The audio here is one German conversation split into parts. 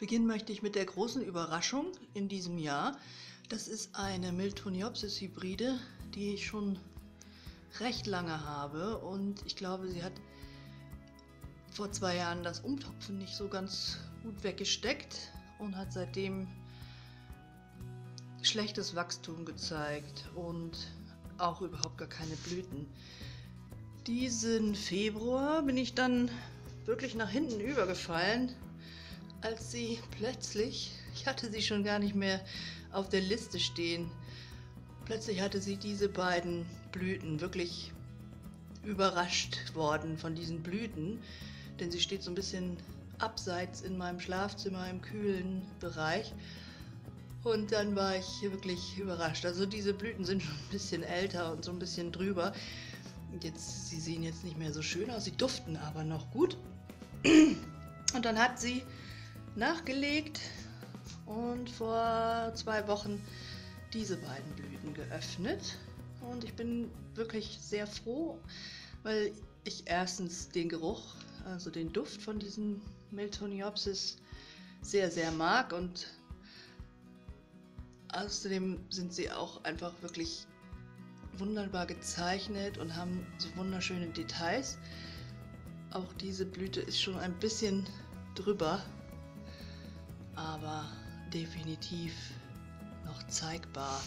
Beginnen möchte ich mit der großen Überraschung in diesem Jahr. Das ist eine Miltoniopsis Hybride, die ich schon recht lange habe und ich glaube, sie hat vor zwei Jahren das Umtopfen nicht so ganz gut weggesteckt und hat seitdem schlechtes Wachstum gezeigt und auch überhaupt gar keine Blüten. Diesen Februar bin ich dann wirklich nach hinten übergefallen, als sie plötzlich, ich hatte sie schon gar nicht mehr auf der Liste stehen, plötzlich hatte sie diese beiden Blüten wirklich überrascht worden von diesen Blüten, denn sie steht so ein bisschen abseits in meinem Schlafzimmer im kühlen Bereich. Und dann war ich wirklich überrascht. Also diese Blüten sind schon ein bisschen älter und so ein bisschen drüber. Jetzt, sie sehen jetzt nicht mehr so schön aus, sie duften aber noch gut. Und dann hat sie nachgelegt und vor zwei Wochen diese beiden Blüten geöffnet. Und ich bin wirklich sehr froh, weil ich erstens den Geruch, also den Duft von diesen Miltoniopsis sehr, sehr mag und außerdem sind sie auch einfach wirklich wunderbar gezeichnet und haben so wunderschöne Details. Auch diese Blüte ist schon ein bisschen drüber, aber definitiv noch zeigbar.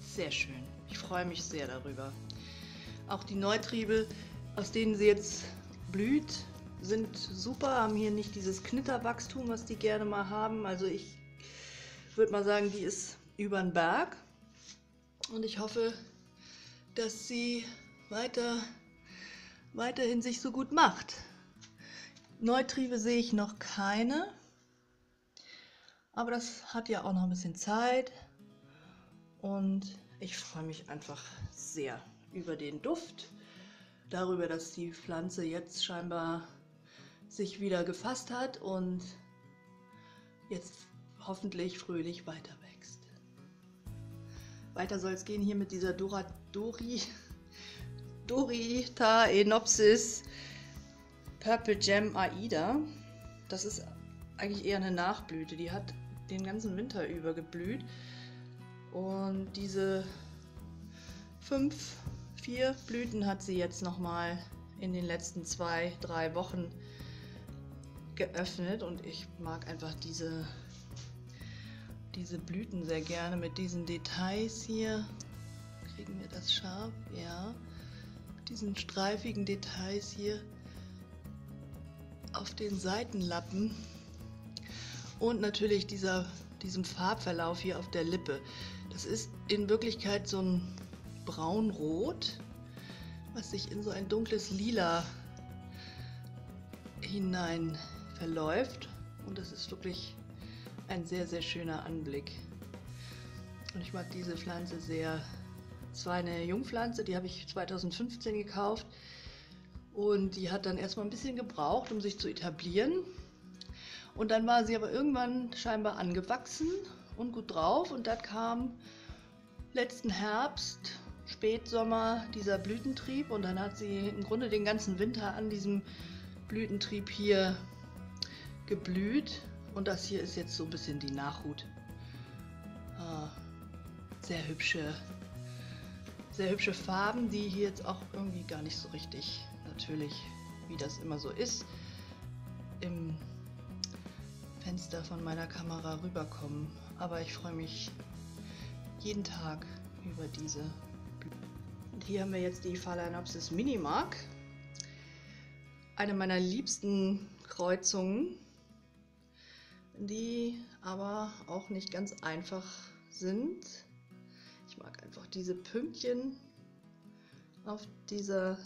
Sehr schön. Ich freue mich sehr darüber. Auch die Neutriebe, aus denen sie jetzt blüht, sind super, haben hier nicht dieses Knitterwachstum, was die gerne mal haben. Also ich würde mal sagen, die ist über den Berg. Und ich hoffe, dass sie weiter, weiterhin sich so gut macht. Neutriebe sehe ich noch keine. Aber das hat ja auch noch ein bisschen Zeit. Und ich freue mich einfach sehr über den Duft, darüber, dass die Pflanze jetzt scheinbar sich wieder gefasst hat und jetzt hoffentlich fröhlich weiter wächst. Weiter soll es gehen hier mit dieser Dora, Dori, Dorita Enopsis Purple Gem Aida. Das ist eigentlich eher eine Nachblüte. Die hat den ganzen Winter über geblüht. Und diese fünf, vier Blüten hat sie jetzt nochmal in den letzten zwei, drei Wochen geöffnet. Und ich mag einfach diese, diese Blüten sehr gerne mit diesen Details hier. Kriegen wir das scharf? Ja. Mit diesen streifigen Details hier auf den Seitenlappen. Und natürlich dieser, diesem Farbverlauf hier auf der Lippe. Das ist in Wirklichkeit so ein braunrot, was sich in so ein dunkles Lila hinein verläuft. Und das ist wirklich ein sehr, sehr schöner Anblick. Und ich mag diese Pflanze sehr. Es war eine Jungpflanze, die habe ich 2015 gekauft. Und die hat dann erstmal ein bisschen gebraucht, um sich zu etablieren. Und dann war sie aber irgendwann scheinbar angewachsen und gut drauf. Und da kam letzten Herbst, Spätsommer dieser Blütentrieb und dann hat sie im Grunde den ganzen Winter an diesem Blütentrieb hier geblüht. Und das hier ist jetzt so ein bisschen die Nachhut. Ah, sehr hübsche, sehr hübsche Farben, die hier jetzt auch irgendwie gar nicht so richtig natürlich, wie das immer so ist, im Fenster von meiner Kamera rüberkommen. Aber ich freue mich jeden Tag über diese. Und hier haben wir jetzt die Phalaenopsis minimark. Eine meiner liebsten Kreuzungen, die aber auch nicht ganz einfach sind. Ich mag einfach diese Pünktchen auf dieser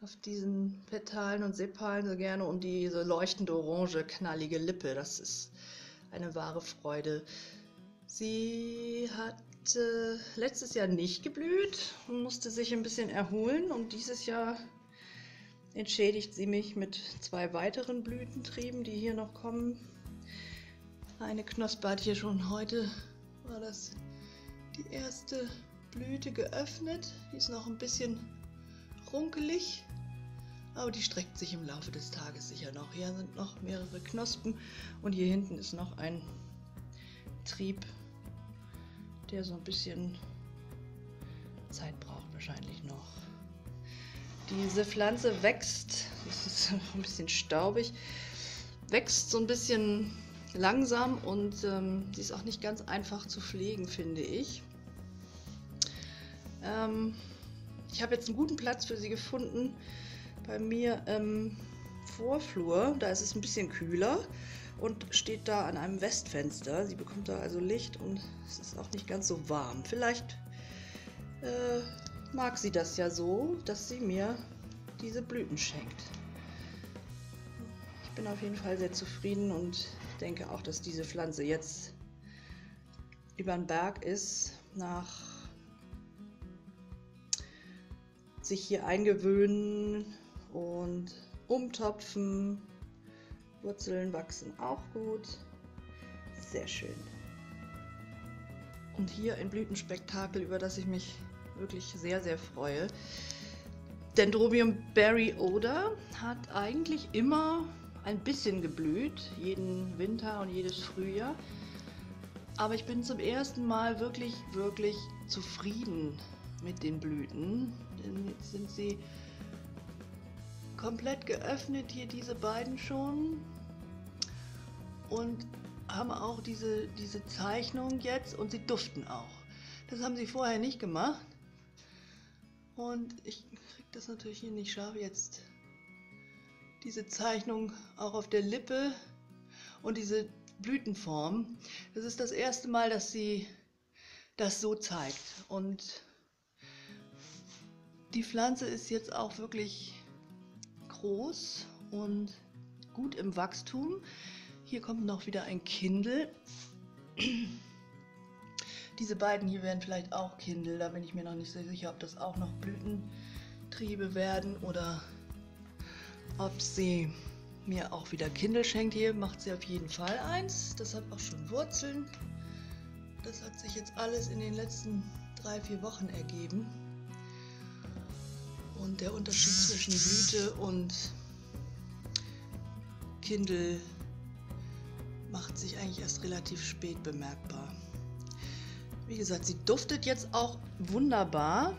auf diesen Petalen und Sepalen so gerne und diese leuchtende orange, knallige Lippe. Das ist eine wahre Freude. Sie hat äh, letztes Jahr nicht geblüht und musste sich ein bisschen erholen und dieses Jahr entschädigt sie mich mit zwei weiteren Blütentrieben, die hier noch kommen. Eine Knospe hat hier schon heute, war das die erste Blüte geöffnet. Die ist noch ein bisschen runkelig, aber die streckt sich im Laufe des Tages sicher noch. Hier sind noch mehrere Knospen und hier hinten ist noch ein Trieb, der so ein bisschen Zeit braucht wahrscheinlich noch. Diese Pflanze wächst, das ist ein bisschen staubig, wächst so ein bisschen langsam und ähm, sie ist auch nicht ganz einfach zu pflegen, finde ich. Ähm, ich habe jetzt einen guten Platz für sie gefunden bei mir im Vorflur. Da ist es ein bisschen kühler und steht da an einem Westfenster. Sie bekommt da also Licht und es ist auch nicht ganz so warm. Vielleicht äh, mag sie das ja so, dass sie mir diese Blüten schenkt. Ich bin auf jeden Fall sehr zufrieden und denke auch, dass diese Pflanze jetzt über den Berg ist, nach sich hier eingewöhnen und umtopfen. Wurzeln wachsen auch gut. Sehr schön. Und hier ein Blütenspektakel, über das ich mich wirklich sehr, sehr freue. Dendrobium Berry Oder hat eigentlich immer ein bisschen geblüht, jeden Winter und jedes Frühjahr. Aber ich bin zum ersten Mal wirklich, wirklich zufrieden mit den Blüten. Denn jetzt sind sie komplett geöffnet, hier diese beiden schon. Und haben auch diese, diese Zeichnung jetzt und sie duften auch. Das haben sie vorher nicht gemacht. Und ich kriege das natürlich hier nicht scharf jetzt. Diese Zeichnung auch auf der Lippe und diese Blütenform. Das ist das erste Mal, dass sie das so zeigt. Und die Pflanze ist jetzt auch wirklich groß und gut im Wachstum. Hier kommt noch wieder ein Kindel. Diese beiden hier werden vielleicht auch Kindel. Da bin ich mir noch nicht so sicher, ob das auch noch Blütentriebe werden oder ob sie mir auch wieder Kindel schenkt. Hier macht sie auf jeden Fall eins. Das hat auch schon Wurzeln. Das hat sich jetzt alles in den letzten drei, vier Wochen ergeben. Und der Unterschied zwischen Blüte und Kindel macht sich eigentlich erst relativ spät bemerkbar. Wie gesagt, sie duftet jetzt auch wunderbar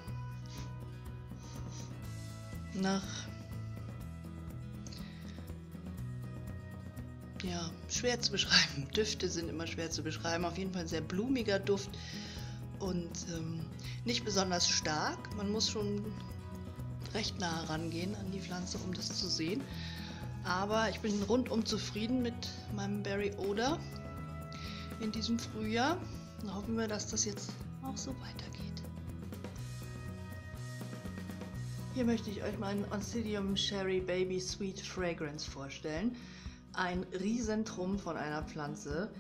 nach ja, schwer zu beschreiben. Düfte sind immer schwer zu beschreiben. Auf jeden Fall ein sehr blumiger Duft und ähm, nicht besonders stark. Man muss schon recht nah rangehen an die Pflanze, um das zu sehen. Aber ich bin rundum zufrieden mit meinem Berry Oder in diesem Frühjahr. Und hoffen wir, dass das jetzt auch so weitergeht. Hier möchte ich euch meinen Oncidium Sherry Baby Sweet Fragrance vorstellen. Ein Riesentrum von einer Pflanze.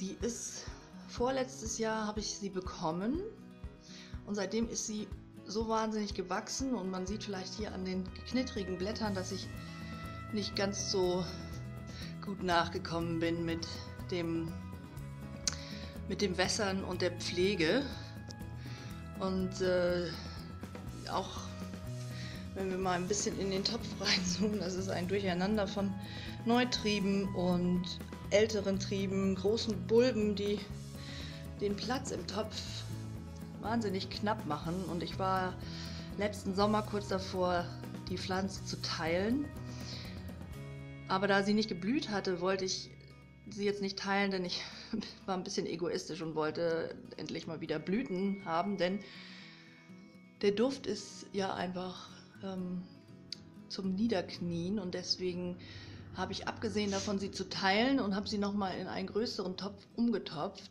Die ist vorletztes Jahr habe ich sie bekommen und seitdem ist sie so wahnsinnig gewachsen und man sieht vielleicht hier an den knittrigen Blättern, dass ich nicht ganz so gut nachgekommen bin mit dem, mit dem Wässern und der Pflege. Und äh, auch wenn wir mal ein bisschen in den Topf reinzoomen, das ist ein Durcheinander von Neutrieben und älteren Trieben, großen Bulben, die den Platz im Topf wahnsinnig knapp machen. Und ich war letzten Sommer kurz davor, die Pflanze zu teilen. Aber da sie nicht geblüht hatte, wollte ich sie jetzt nicht teilen, denn ich war ein bisschen egoistisch und wollte endlich mal wieder Blüten haben, denn der Duft ist ja einfach ähm, zum Niederknien und deswegen habe ich abgesehen davon, sie zu teilen und habe sie nochmal in einen größeren Topf umgetopft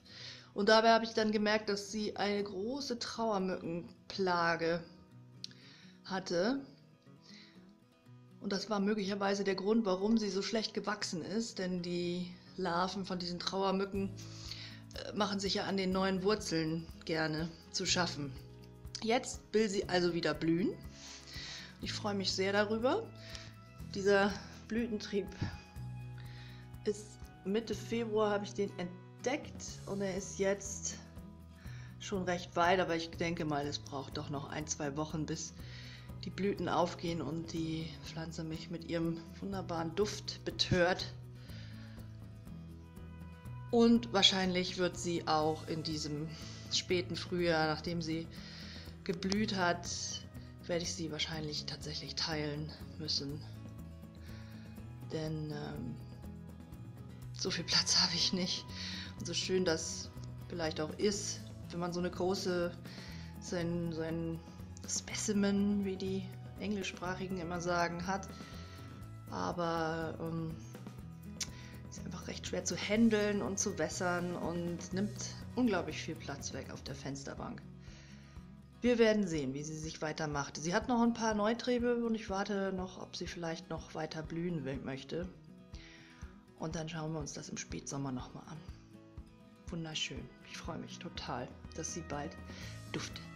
und dabei habe ich dann gemerkt, dass sie eine große Trauermückenplage hatte. Und das war möglicherweise der Grund, warum sie so schlecht gewachsen ist, denn die Larven von diesen Trauermücken äh, machen sich ja an den neuen Wurzeln gerne zu schaffen. Jetzt will sie also wieder blühen. Ich freue mich sehr darüber. Dieser Blütentrieb ist Mitte Februar habe ich den entdeckt entdeckt und er ist jetzt schon recht weit, aber ich denke mal, es braucht doch noch ein, zwei Wochen, bis die Blüten aufgehen und die Pflanze mich mit ihrem wunderbaren Duft betört. Und wahrscheinlich wird sie auch in diesem späten Frühjahr, nachdem sie geblüht hat, werde ich sie wahrscheinlich tatsächlich teilen müssen. Denn ähm, so viel Platz habe ich nicht. Und so schön das vielleicht auch ist, wenn man so eine große, sein, sein Specimen, wie die Englischsprachigen immer sagen, hat. Aber ähm, schwer zu handeln und zu wässern und nimmt unglaublich viel Platz weg auf der Fensterbank. Wir werden sehen, wie sie sich weitermacht. Sie hat noch ein paar Neutriebe und ich warte noch, ob sie vielleicht noch weiter blühen möchte. Und dann schauen wir uns das im Spätsommer nochmal an. Wunderschön. Ich freue mich total, dass sie bald duftet.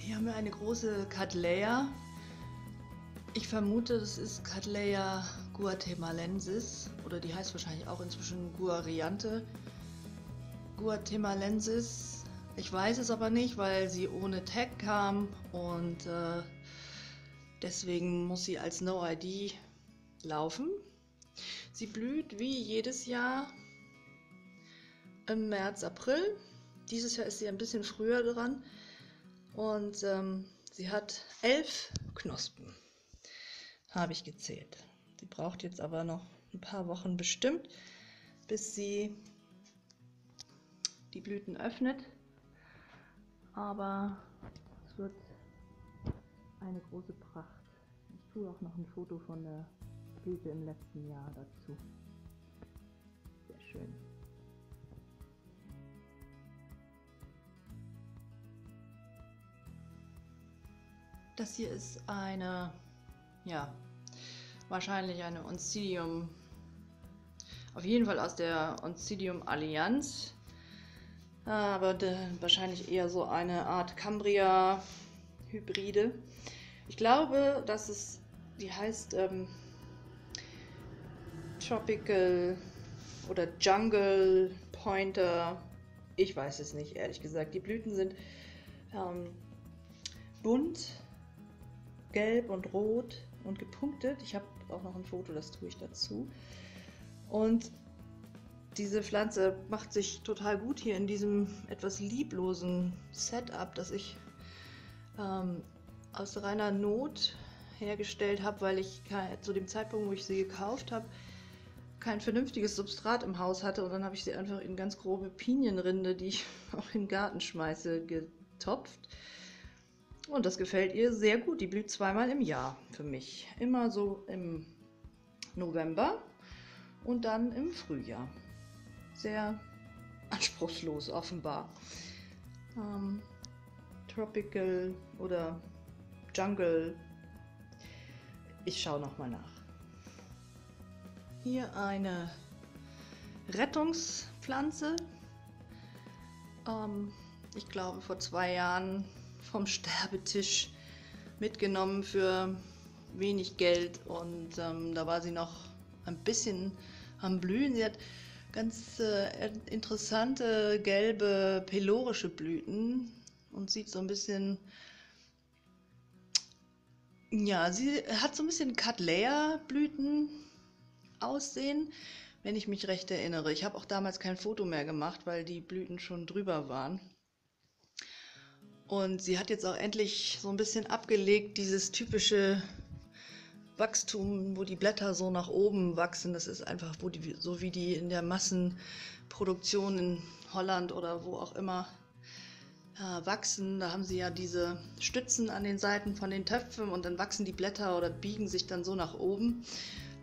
Hier haben wir eine große Cattleya. Ich vermute, das ist Cattleya guatemalensis oder die heißt wahrscheinlich auch inzwischen Guariante. Guatemalensis. Ich weiß es aber nicht, weil sie ohne Tag kam und äh, deswegen muss sie als No-ID laufen. Sie blüht wie jedes Jahr im März, April. Dieses Jahr ist sie ein bisschen früher dran. Und ähm, sie hat elf Knospen, habe ich gezählt. Sie braucht jetzt aber noch ein paar Wochen bestimmt, bis sie die Blüten öffnet. Aber es wird eine große Pracht. Ich tue auch noch ein Foto von der Blüte im letzten Jahr dazu. Sehr schön. Das hier ist eine, ja, wahrscheinlich eine Oncidium, auf jeden Fall aus der Oncidium Allianz, aber wahrscheinlich eher so eine Art Cambria-Hybride. Ich glaube, dass es, die heißt ähm, Tropical oder Jungle Pointer. Ich weiß es nicht, ehrlich gesagt. Die Blüten sind ähm, bunt gelb und rot und gepunktet. Ich habe auch noch ein Foto, das tue ich dazu. Und diese Pflanze macht sich total gut hier in diesem etwas lieblosen Setup, das ich ähm, aus reiner Not hergestellt habe, weil ich zu dem Zeitpunkt, wo ich sie gekauft habe, kein vernünftiges Substrat im Haus hatte und dann habe ich sie einfach in ganz grobe Pinienrinde, die ich auch in den Garten schmeiße, getopft. Und das gefällt ihr sehr gut. Die blüht zweimal im Jahr für mich. Immer so im November und dann im Frühjahr. Sehr anspruchslos offenbar. Ähm, Tropical oder Jungle. Ich schaue noch mal nach. Hier eine Rettungspflanze. Ähm, ich glaube, vor zwei Jahren vom Sterbetisch mitgenommen für wenig Geld und ähm, da war sie noch ein bisschen am Blühen. Sie hat ganz äh, interessante gelbe pelorische Blüten und sieht so ein bisschen ja, sie hat so ein bisschen Cattleya-Blüten aussehen, wenn ich mich recht erinnere. Ich habe auch damals kein Foto mehr gemacht, weil die Blüten schon drüber waren. Und sie hat jetzt auch endlich so ein bisschen abgelegt, dieses typische Wachstum, wo die Blätter so nach oben wachsen. Das ist einfach, die, so wie die in der Massenproduktion in Holland oder wo auch immer äh, wachsen. Da haben sie ja diese Stützen an den Seiten von den Töpfen und dann wachsen die Blätter oder biegen sich dann so nach oben.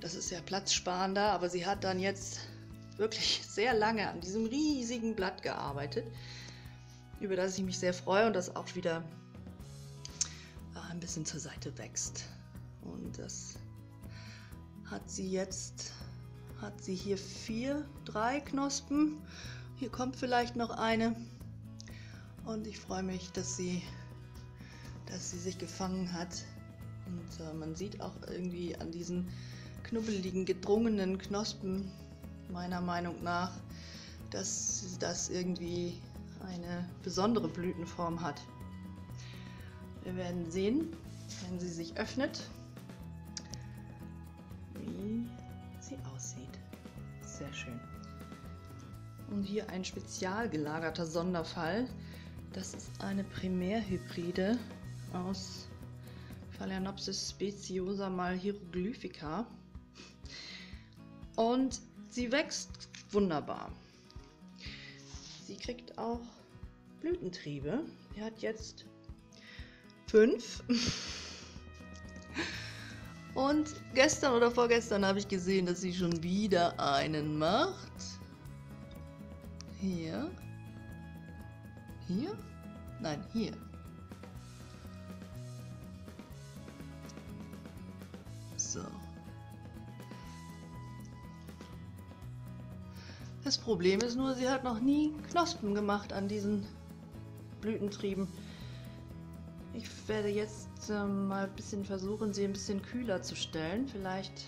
Das ist ja platzsparender, aber sie hat dann jetzt wirklich sehr lange an diesem riesigen Blatt gearbeitet über das ich mich sehr freue und das auch wieder äh, ein bisschen zur Seite wächst. Und das hat sie jetzt, hat sie hier vier, drei Knospen. Hier kommt vielleicht noch eine. Und ich freue mich, dass sie, dass sie sich gefangen hat. Und äh, man sieht auch irgendwie an diesen knubbeligen, gedrungenen Knospen, meiner Meinung nach, dass das irgendwie besondere Blütenform hat. Wir werden sehen, wenn sie sich öffnet, wie sie aussieht. Sehr schön. Und hier ein spezial gelagerter Sonderfall. Das ist eine Primärhybride aus Phalaenopsis speciosa mal hieroglyphica. Und sie wächst wunderbar. Sie kriegt auch Blütentriebe. Die hat jetzt fünf. Und gestern oder vorgestern habe ich gesehen, dass sie schon wieder einen macht. Hier. Hier? Nein, hier. So. Das Problem ist nur, sie hat noch nie Knospen gemacht an diesen Blütentrieben. Ich werde jetzt äh, mal ein bisschen versuchen, sie ein bisschen kühler zu stellen. Vielleicht,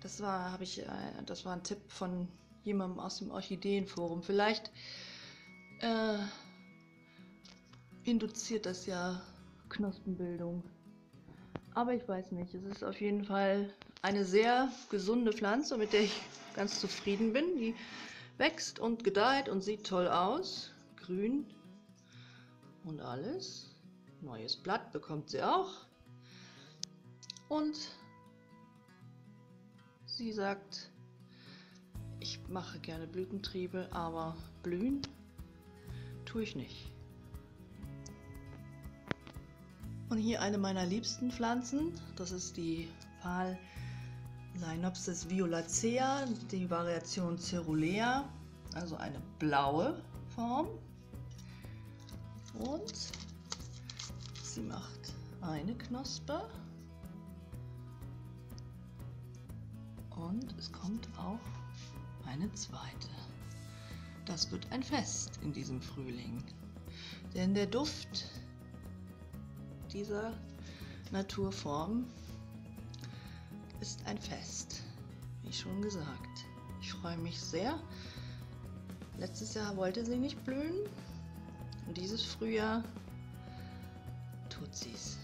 das war, habe ich, äh, das war ein Tipp von jemandem aus dem Orchideenforum. Vielleicht äh, induziert das ja Knospenbildung. Aber ich weiß nicht. Es ist auf jeden Fall eine sehr gesunde Pflanze, mit der ich ganz zufrieden bin. Die wächst und gedeiht und sieht toll aus. Grün und alles. Neues Blatt bekommt sie auch. Und sie sagt, ich mache gerne Blütentriebe, aber blühen tue ich nicht. Und hier eine meiner liebsten Pflanzen, das ist die Pfahl Leinopsis violacea, die Variation Cerulea, also eine blaue Form. Und sie macht eine Knospe. Und es kommt auch eine zweite. Das wird ein Fest in diesem Frühling. Denn der Duft dieser Naturform ist ein Fest, wie schon gesagt. Ich freue mich sehr. Letztes Jahr wollte sie nicht blühen und dieses Frühjahr tut sie es.